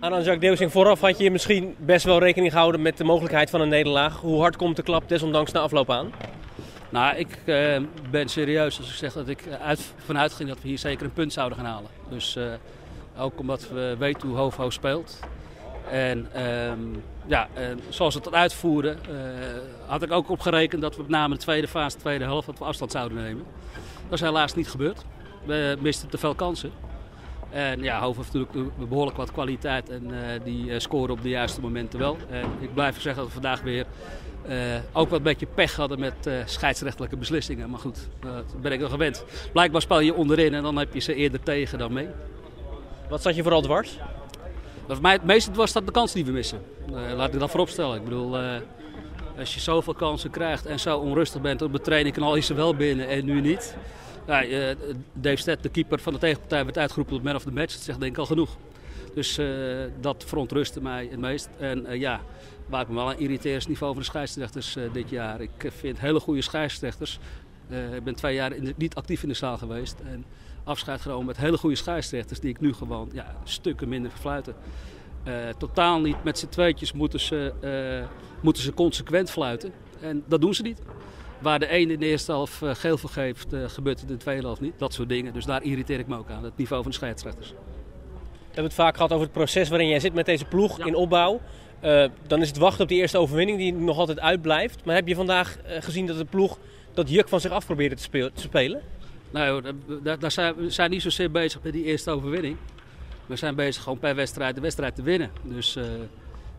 Aan Jacques Deusing vooraf had je misschien best wel rekening gehouden met de mogelijkheid van een nederlaag. Hoe hard komt de klap desondanks na afloop aan? Nou, ik uh, ben serieus als ik zeg dat ik uit, vanuit ging dat we hier zeker een punt zouden gaan halen. Dus uh, ook omdat we weten hoe Hoofdhoofd speelt. En um, ja, zoals het uitvoeren, had ik ook opgerekend dat we met name de tweede fase, de tweede helft, dat we afstand zouden nemen. Dat is helaas niet gebeurd. We misten te veel kansen. En ja, Hoofd heeft natuurlijk behoorlijk wat kwaliteit en uh, die uh, scoren op de juiste momenten wel. En ik blijf zeggen dat we vandaag weer uh, ook wat een beetje pech hadden met scheidsrechtelijke beslissingen. Maar goed, dat ben ik wel gewend. Blijkbaar speel je onderin en dan heb je ze eerder tegen dan mee. Wat zat je vooral dwars? Voor mij het meeste was dat de kans die we missen. laat ik dat voorop stellen. Ik bedoel, als je zoveel kansen krijgt en zo onrustig bent op de training, al is ze wel binnen en nu niet. Uh, Dave Stett, de keeper van de tegenpartij, werd uitgeroepen tot man of the match. Dat zegt denk ik al genoeg. Dus uh, dat verontrustte mij het meest. En uh, ja, waar ik me wel aan irriteer is het niveau van de scheidsrechters dit jaar. Ik vind hele goede scheidsrechters. ik ben twee jaar niet actief in de zaal geweest. En afscheid genomen met hele goede scheidsrechters die ik nu gewoon ja, stukken minder verfluiten. totaal niet met z'n tweetjes moeten ze, moeten ze consequent fluiten. En dat doen ze niet. Waar de ene in de eerste helft uh, geel voor geeft, uh, gebeurt het in de tweede helft niet. Dat soort dingen. Dus daar irriteer ik me ook aan, het niveau van de scheidsrechters. We hebben het vaak gehad over het proces waarin jij zit met deze ploeg ja. in opbouw. Uh, dan is het wachten op die eerste overwinning die nog altijd uitblijft. Maar heb je vandaag gezien dat de ploeg dat juk van zich af probeerde te spelen? Nou, daar, daar zijn, we zijn niet zozeer bezig met die eerste overwinning. We zijn bezig gewoon per wedstrijd de wedstrijd te winnen. Dus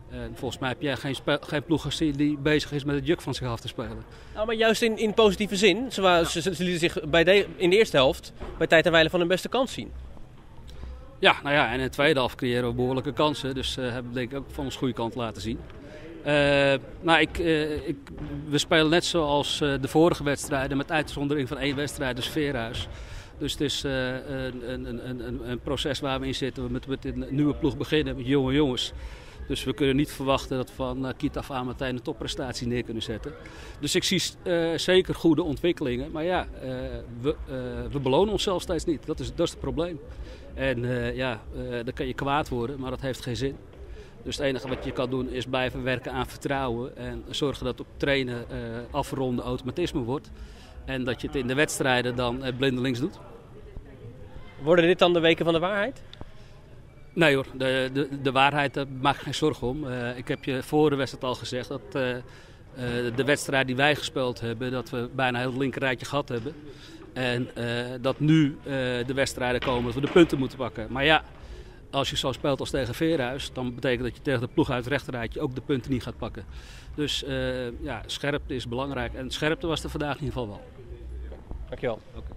en volgens mij heb jij geen, geen ploeg gezien die bezig is met het juk van zich af te spelen. Nou, maar juist in, in positieve zin. Ze, ja. ze, ze, lieten zich bij de, in de eerste helft bij tijd en wijle van hun beste kans zien. Ja, nou ja, en in de tweede helft creëren we behoorlijke kansen. Dus uh, hebben we denk ik ook van ons goede kant laten zien. Uh, nou, ik, uh, ik, we spelen net zoals de vorige wedstrijden met uitzondering van één wedstrijd, dus Veerhuis. Dus het is een, een, een, een, proces waar we in zitten. We met, met een nieuwe ploeg beginnen met jonge jongens. Dus we kunnen niet verwachten dat van uh, kiet af aan meteen een topprestatie neer kunnen zetten. Dus ik zie uh, zeker goede ontwikkelingen. Maar ja, uh, we, we, belonen onszelf steeds niet. Dat is, dat is het probleem. En ja, dan kan je kwaad worden, maar dat heeft geen zin. Dus het enige wat je kan doen is blijven werken aan vertrouwen. En zorgen dat op trainen afronden automatisme wordt. En dat je het in de wedstrijden dan blindelings doet. Worden dit dan de weken van de waarheid? Nee hoor, de, de, de waarheid, daar maak ik geen zorgen om. Uh, ik heb je voor de wedstrijd al gezegd dat uh, uh, de wedstrijd die wij gespeeld hebben, dat we bijna heel het linkerrijtje gehad hebben. En dat nu de wedstrijden komen dat we de punten moeten pakken. Maar ja, als je zo speelt als tegen Veerhuis, dan betekent dat je tegen de ploeg uit het rechterrijtje ook de punten niet gaat pakken. Dus ja, scherpte is belangrijk. En scherpte was er vandaag in ieder geval wel. Dankjewel. Okay.